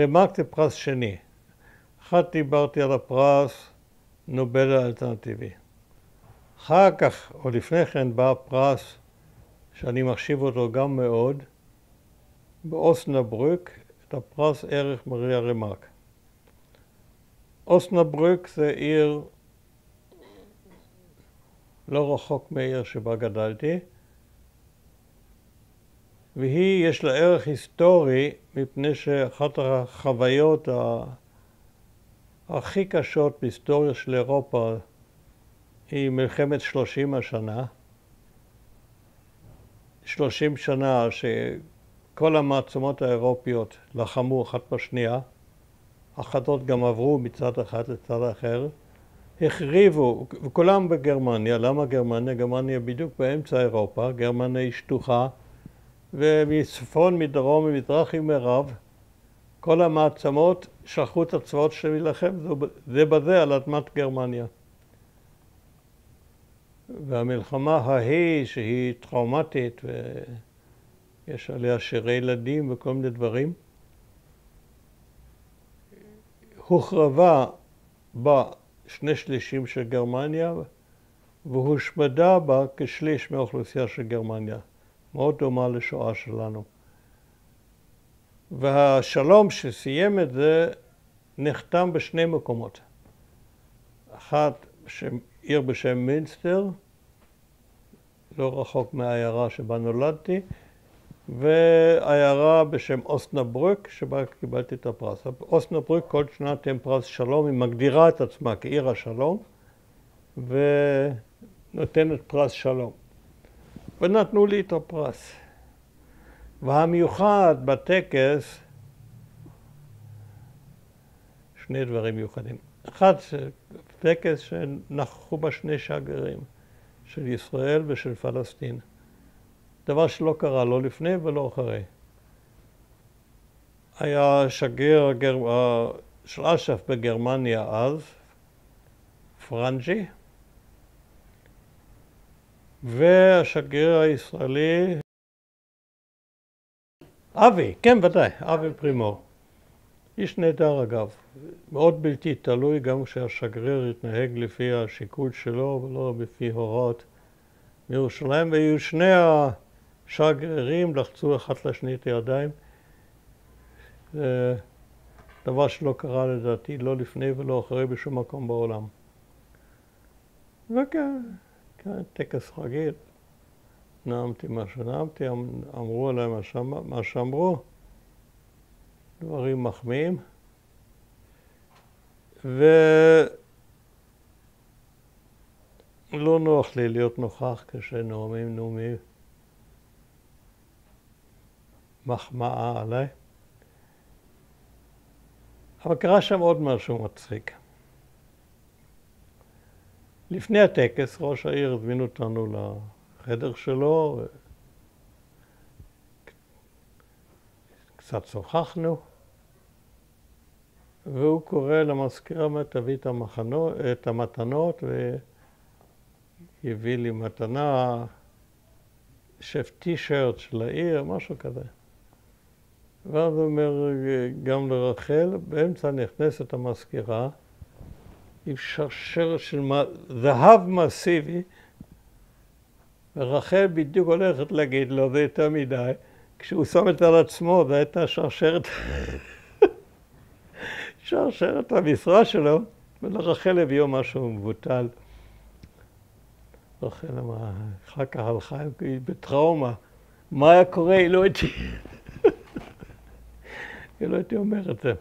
רמ"ק פרס שני. אחת דיברתי על הפרס נובל האלטרנטיבי. אחר כך, או לפני כן, בא פרס שאני מחשיב אותו גם מאוד, באוסנברוק, את הפרס ערך מריה רמ"ק. אוסנברוק זה עיר לא רחוק מעיר שבה גדלתי, והיא, יש לה ערך היסטורי, מפני שאחת החוויות הכי קשות בהיסטוריה של אירופה היא מלחמת שלושים השנה. שלושים שנה שכל המעצמות האירופיות לחמו אחת בשנייה, אחדות גם עברו מצד אחד לצד אחר, החריבו, וכולם בגרמניה, למה גרמניה? גרמניה בדיוק באמצע אירופה, גרמניה היא שטוחה, ומצפון, מדרום, ממזרח ומערב, כל המעצמות שלחו את הצבאות שלהם להילחם זה בזה על אדמת גרמניה. והמלחמה ההיא, שהיא טראומטית, ויש עליה שירי ילדים וכל מיני דברים, הוחרבה בשני שלישים של גרמניה והושמדה בה כשליש מהאוכלוסייה של גרמניה. מאוד דומה לשואה שלנו. והשלום שסיים את זה נחתם בשני מקומות. אחת, בשם, עיר בשם מינסטר, לא רחוק מהעיירה שבה נולדתי, ועיירה בשם אוסנברוק, שבה קיבלתי את הפרס. אוסנברוק כל שנה תן פרס שלום, היא מגדירה את עצמה כעיר השלום, ונותנת פרס שלום. ונתנו לי את הפרס. והמיוחד בטקס, שני דברים מיוחדים. אחד, טקס שנכחו בה שני שגרירים, של ישראל ושל פלסטין. דבר שלא קרה לא לפני ולא אחרי. היה שגריר הגר... של אש"ף בגרמניה אז, פרנג'י, והשגריר הישראלי, אבי, כן ודאי, אבי פרימור. איש נהדר אגב, מאוד בלתי תלוי גם כשהשגריר התנהג לפי השיקול שלו ולא לפי הוראות מירושלים, והיו שני השגרירים לחצו אחת לשני את הידיים. זה דבר שלא קרה לדעתי לא לפני ולא אחרי בשום מקום בעולם. וכן, כן, טקס רגיל. נאמתי מה שנאמתי, אמ, אמרו עליי מה, שאמ... מה שאמרו, דברים מחמיאים. ולא נוח לי להיות נוכח כשנואמים נאומים מחמאה עליי. אבל קרה שם עוד משהו מצחיק. לפני הטקס ראש העיר הזמין אותנו לחדר שלו, קצת שוחחנו, והוא קורא למזכירה תביא את, המתנות והביא לי מתנה, שף טי-שירט של העיר, משהו כזה. ואז הוא אומר גם לרחל, באמצע נכנסת המזכירה עם שרשרת של זהב מסיבי, ורחל בדיוק הולכת להגיד לו, זה יותר מדי. כשהוא שם את זה על עצמו, זו הייתה שרשרת, שרשרת המשרה שלו, ולרחל הביאו משהו מבוטל. רחל אמרה, אחר כך הלכה, היא בטראומה. מה היה קורה? היא לא הייתי... היא לא הייתי אומר את זה.